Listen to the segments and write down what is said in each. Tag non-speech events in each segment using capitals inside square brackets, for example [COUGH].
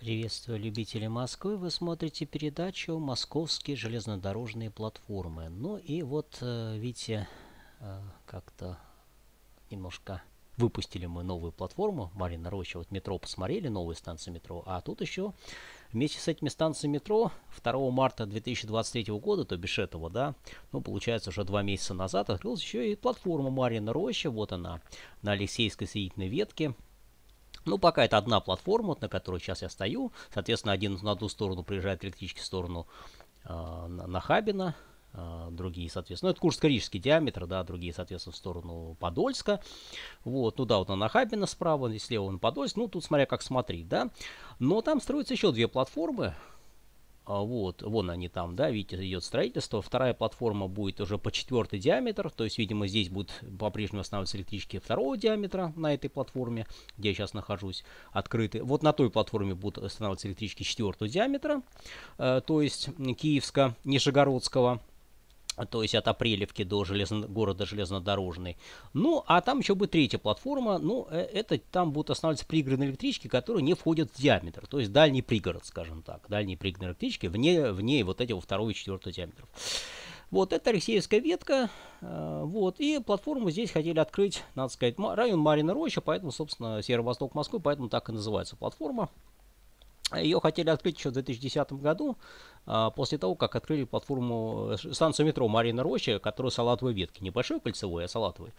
Приветствую любители Москвы. Вы смотрите передачу «Московские железнодорожные платформы». Ну и вот, э, видите, э, как-то немножко выпустили мы новую платформу. Марина Роща, вот метро посмотрели, новые станции метро. А тут еще вместе с этими станциями метро 2 марта 2023 года, то бишь этого, да, ну, получается, уже два месяца назад открылась еще и платформа Марина Роща. Вот она, на Алексейской соединительной ветке. Ну, пока это одна платформа, на которой сейчас я стою. Соответственно, один на одну сторону приезжает электрический в сторону э, на, на Хабина, э, другие, соответственно, ну, это Курско-Рижский диаметр, да, другие, соответственно, в сторону Подольска. Вот, ну да, вот на Нахабина справа, и слева на Подольск. Ну, тут смотря как смотреть, да. Но там строятся еще две платформы. А, вот, вон они там, да, видите, идет строительство. Вторая платформа будет уже по четвертый диаметр, то есть, видимо, здесь будут по-прежнему останавливаться электрички второго диаметра на этой платформе, где я сейчас нахожусь, открыты. Вот на той платформе будут останавливаться электрички четвертого диаметра, э, то есть Киевска-Нижегородского то есть от Апрелевки до железно, города Железнодорожный. Ну, а там еще будет третья платформа, ну, э, это там будут останавливаться пригородные электрички, которые не входят в диаметр, то есть дальний пригород, скажем так, дальние пригородные электрички вне, вне вот этих второго и четвертого диаметров. Вот, это Алексеевская ветка, э, вот, и платформу здесь хотели открыть, надо сказать, район Марина Роща, поэтому, собственно, северо-восток Москвы, поэтому так и называется платформа. Ее хотели открыть еще в 2010 году, а, после того, как открыли платформу, э, станцию метро Марина Роща, которая салатовой ветки. Небольшой кольцевой, а салатовый.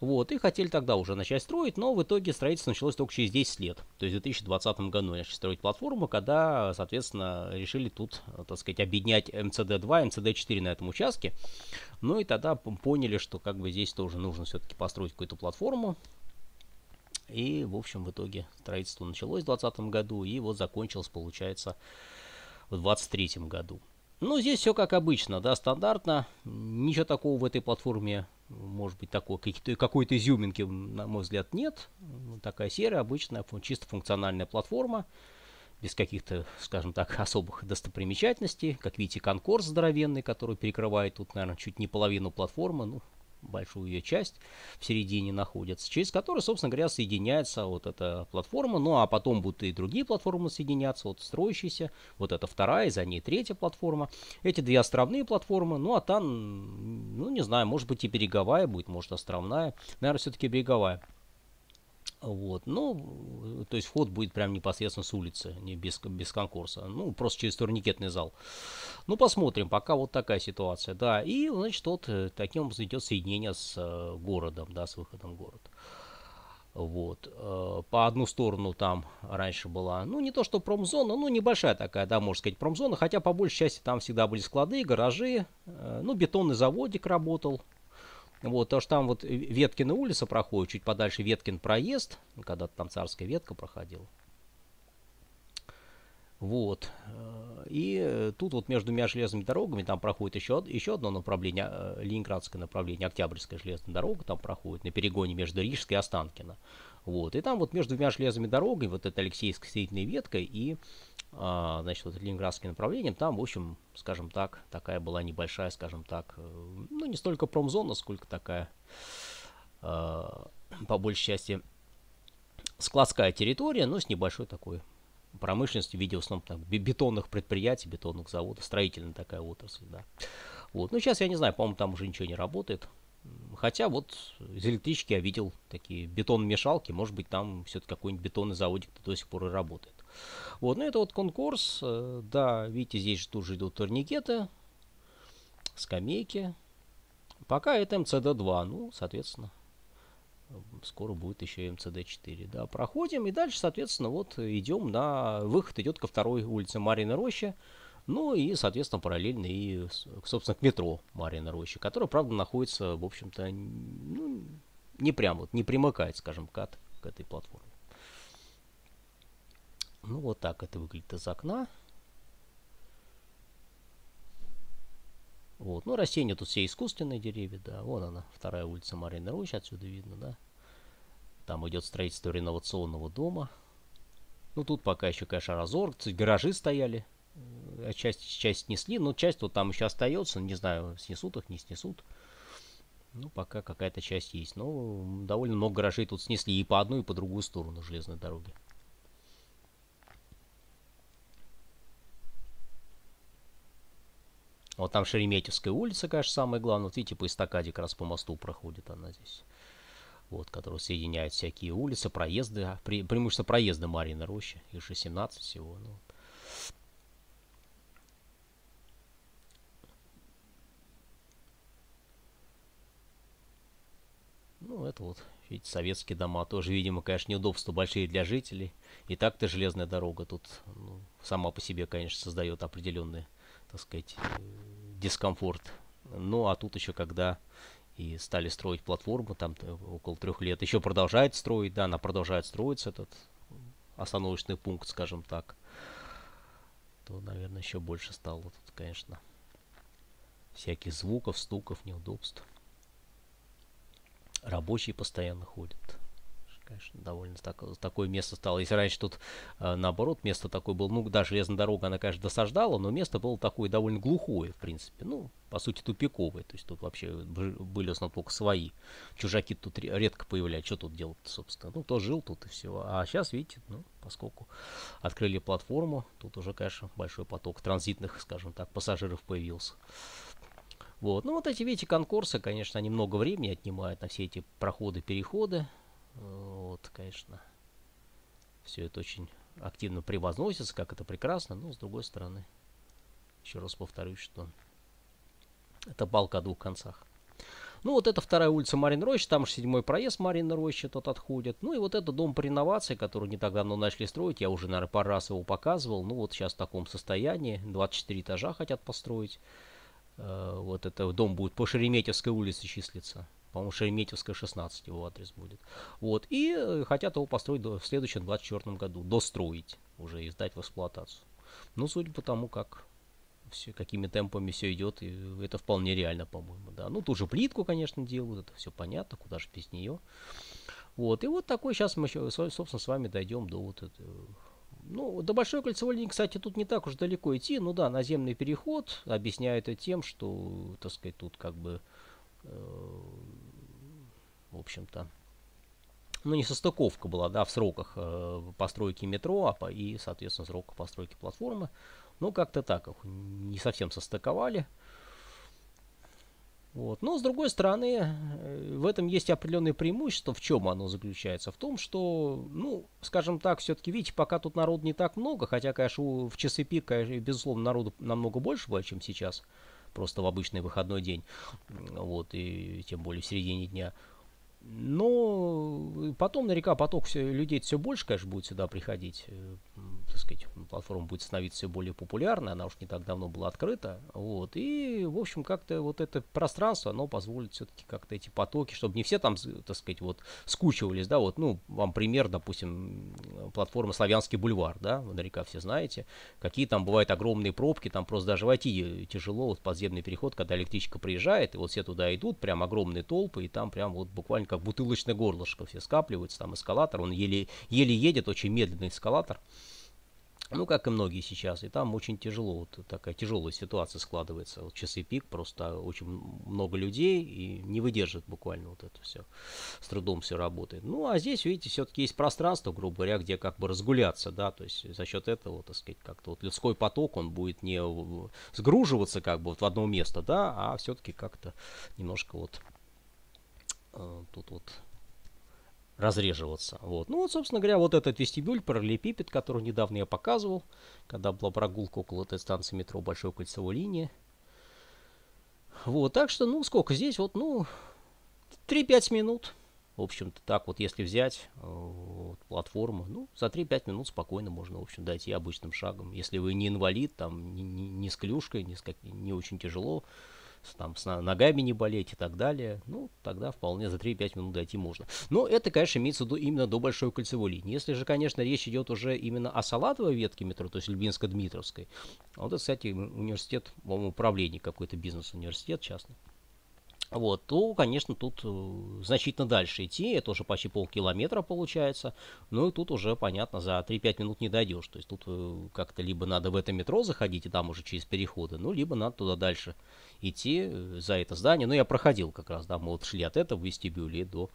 Вот, и хотели тогда уже начать строить, но в итоге строительство началось только через 10 лет. То есть в 2020 году начали строить платформу, когда, соответственно, решили тут, так сказать, объединять МЦД-2 и МЦД-4 на этом участке. Ну и тогда поняли, что как бы здесь тоже нужно все-таки построить какую-то платформу, и, в общем, в итоге строительство началось в 2020 году, и вот закончилось, получается, в 2023 году. Ну, здесь все как обычно, да, стандартно. Ничего такого в этой платформе, может быть, такой, какой-то изюминки, на мой взгляд, нет. Такая серая, обычная, чисто функциональная платформа, без каких-то, скажем так, [LAUGHS] особых достопримечательностей. Как видите, конкорс здоровенный, который перекрывает тут, наверное, чуть не половину платформы. Ну, большую ее часть в середине находится, через которую, собственно говоря, соединяется вот эта платформа, ну а потом будут и другие платформы соединяться, вот строящиеся, вот эта вторая, за ней третья платформа, эти две островные платформы, ну а там, ну не знаю, может быть и береговая будет, может островная, наверное, все-таки береговая. Вот, ну, то есть вход будет прям непосредственно с улицы, не без, без конкурса, ну, просто через турникетный зал. Ну, посмотрим, пока вот такая ситуация, да, и, значит, вот э, таким образом идет соединение с э, городом, да, с выходом в город. Вот, э, по одну сторону там раньше была, ну, не то что промзона, ну, небольшая такая, да, можно сказать, промзона, хотя по большей части там всегда были склады, гаражи, ну, бетонный заводик работал, вот, то что там вот Веткина улица проходит, чуть подальше Веткин проезд, когда-то там царская ветка проходила. Вот. Э, и тут вот между двумя железными дорогами там проходит еще, еще одно направление, э, ленинградское направление, Октябрьская железная дорога там проходит на перегоне между Рижской и Останкино. Вот. И там вот между двумя железными дорогами, вот это Алексеевской соединительной веткой и значит, вот ленинградским направлением, там, в общем, скажем так, такая была небольшая, скажем так, э, ну, не столько промзона, сколько такая, а, по большей части, складская территория, но с небольшой такой промышленностью в виде в основном так, бетонных предприятий, бетонных заводов, строительная такая отрасль, да. Вот, ну, сейчас я не знаю, по-моему, там уже ничего не работает, Хотя вот из электрички я видел такие бетон-мешалки, может быть там все-таки какой-нибудь бетонный заводик до сих пор и работает. Вот, ну это вот конкурс, э, да, видите, здесь же тоже идут турникеты, скамейки. Пока это МЦД-2, ну, соответственно, скоро будет еще и МЦД-4. Да, проходим и дальше, соответственно, вот идем на выход, идет ко второй улице Марина Роща. Ну и, соответственно, параллельно и, собственно, к метро Марина Роща, которая, правда, находится, в общем-то, ну, не прям вот, не примыкает, скажем, к, к этой платформе. Ну, вот так это выглядит из окна. Вот, ну, растения тут все искусственные деревья, да. Вон она, вторая улица Марина Роща, отсюда видно, да. Там идет строительство реновационного дома. Ну, тут пока еще, конечно, разор. Гаражи стояли Э, часть, часть снесли, но часть вот там еще остается, не знаю, снесут их, не снесут. Ну, пока какая-то часть есть. Но довольно много гаражей тут снесли и по одну, и по другую сторону железной дороги. Вот там Шереметьевская улица, конечно, самая главная. Вот видите, по эстакаде как раз по мосту проходит она здесь. Вот, который соединяет всякие улицы, проезды, а, пре преимущество проезда Марьиной рощи. Их же 17 всего. Ну. ну, это вот, видите, советские дома. Тоже, видимо, конечно, неудобства большие для жителей. И так-то железная дорога тут ну, сама по себе, конечно, создает определенный, так сказать, дискомфорт. Ну, а тут еще когда и стали строить платформу, там э, около трех лет, еще продолжает строить, да, она продолжает строиться, этот остановочный пункт, скажем так, то, наверное, еще больше стало тут, конечно, всяких звуков, стуков, неудобств. Рабочие постоянно ходят конечно, довольно так, такое место стало. Если раньше тут, э, наоборот, место такое было, ну, да, железная дорога, она, конечно, досаждала, но место было такое довольно глухое, в принципе, ну, по сути, тупиковое, то есть тут вообще были в основном только свои. Чужаки тут редко появлялись, что тут делать собственно. Ну, кто жил тут и все. А сейчас, видите, ну, поскольку открыли платформу, тут уже, конечно, большой поток транзитных, скажем так, пассажиров появился. Вот. Ну, вот эти, видите, конкурсы, конечно, они много времени отнимают на все эти проходы, переходы. Вот, конечно, все это очень активно превозносится, как это прекрасно, но с другой стороны, еще раз повторюсь, что это балка о двух концах. Ну, вот это вторая улица Марин Рощи, там же седьмой проезд Марин Рощи тот отходит. Ну, и вот это дом по реновации, который не так давно начали строить, я уже, наверное, пару раз его показывал. Ну, вот сейчас в таком состоянии, 24 этажа хотят построить. Э, вот это дом будет по Шереметьевской улице числиться. По-моему, Шереметьевская, 16 его адрес будет. Вот. И э, хотят его построить до, в следующем 24 году. Достроить. Уже и сдать в эксплуатацию. Ну, судя по тому, как все, какими темпами все идет, и это вполне реально, по-моему, да. Ну, ту же плитку, конечно, делают, это все понятно, куда же без нее. Вот, и вот такой, сейчас мы, еще, собственно, с вами дойдем до вот этого, ну, до Большой кольцевой линии, кстати, тут не так уж далеко идти, ну да, наземный переход, объясняют это тем, что, так сказать, тут как бы Э, в общем-то, ну, не состыковка была, да, в сроках э, постройки метро, а и, соответственно, сроках постройки платформы. Ну, как-то так их не совсем состыковали. Вот. Но, с другой стороны, э, в этом есть определенное преимущество. В чем оно заключается? В том, что, ну, скажем так, все-таки, видите, пока тут народу не так много, хотя, конечно, в часы пик, конечно, безусловно, народу намного больше было, чем сейчас просто в обычный выходной день, вот, и тем более в середине дня. Но потом на река поток все, людей все больше, конечно, будет сюда приходить. Так сказать, платформа будет становиться все более популярной, она уж не так давно была открыта. Вот. И, в общем, как-то вот это пространство, оно позволит все-таки как-то эти потоки, чтобы не все там, так сказать, вот скучивались, да, вот, ну, вам пример, допустим, платформа Славянский бульвар, да, вы наверняка все знаете, какие там бывают огромные пробки, там просто даже войти тяжело, вот подземный переход, когда электричка приезжает, и вот все туда идут, прям огромные толпы, и там прям вот буквально как бутылочное горлышко все скапливаются, там эскалатор, он еле, еле едет, очень медленный эскалатор. Ну, как и многие сейчас. И там очень тяжело, вот такая тяжелая ситуация складывается. Вот часы пик, просто очень много людей и не выдержит буквально вот это все. С трудом все работает. Ну, а здесь, видите, все-таки есть пространство, грубо говоря, где как бы разгуляться, да, то есть за счет этого, так сказать, как-то вот людской поток, он будет не сгруживаться как бы вот в одно место, да, а все-таки как-то немножко вот э, тут вот разреживаться. Вот. Ну вот, собственно говоря, вот этот вестибюль, параллелепипед, который недавно я показывал, когда была прогулка около этой станции метро Большой кольцевой линии. Вот, так что, ну, сколько здесь? Вот, ну, 3-5 минут. В общем-то, так вот, если взять э, вот, платформу, ну, за 3-5 минут спокойно можно, в общем, дойти обычным шагом. Если вы не инвалид, там, не, не, не с клюшкой, не, с как, не очень тяжело, там, с ногами не болеть и так далее, ну, тогда вполне за 3-5 минут дойти можно. Но это, конечно, имеется до, именно до Большой кольцевой линии. Если же, конечно, речь идет уже именно о Салатовой ветке метро, то есть Львинско-Дмитровской, вот это, кстати, университет, по-моему, управление какой-то бизнес-университет частный вот, то, конечно, тут э, значительно дальше идти, это уже почти полкилометра получается, ну и тут уже, понятно, за 3-5 минут не дойдешь, то есть тут э, как-то либо надо в это метро заходить, и там уже через переходы, ну, либо надо туда дальше идти, э, за это здание, ну, я проходил как раз, да, мы вот шли от этого вестибюля до,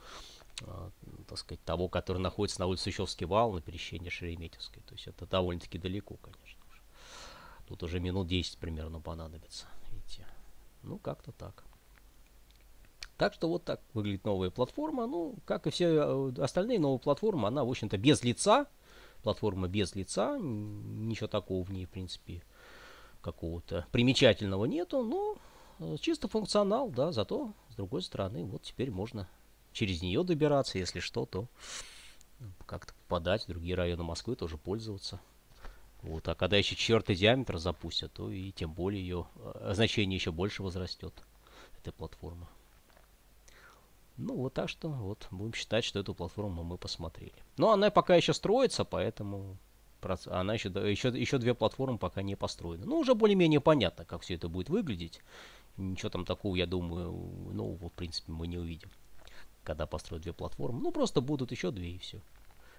так сказать, того, который находится на улице Ищевский вал, на пересечении Шереметьевской, то есть это довольно-таки далеко, конечно, тут уже минут 10 примерно понадобится, видите. Ну, как-то так. Так что вот так выглядит новая платформа. Ну, как и все э, остальные новые платформы, она, в общем-то, без лица. Платформа без лица. Ничего такого в ней, в принципе, какого-то примечательного нету. Но э, чисто функционал, да. Зато, с другой стороны, вот теперь можно через нее добираться. Если что, то как-то попадать в другие районы Москвы, тоже пользоваться. Вот, а когда еще четвертый диаметр запустят, то и тем более ее э, значение еще больше возрастет, этой платформы. Ну, вот так что, вот, будем считать, что эту платформу мы посмотрели. Но она пока еще строится, поэтому она еще, еще, еще две платформы пока не построены. Ну, уже более-менее понятно, как все это будет выглядеть. Ничего там такого, я думаю, вот, в принципе, мы не увидим, когда построят две платформы. Ну, просто будут еще две и все.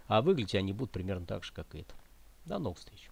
А выглядеть они будут примерно так же, как и это. До новых встреч.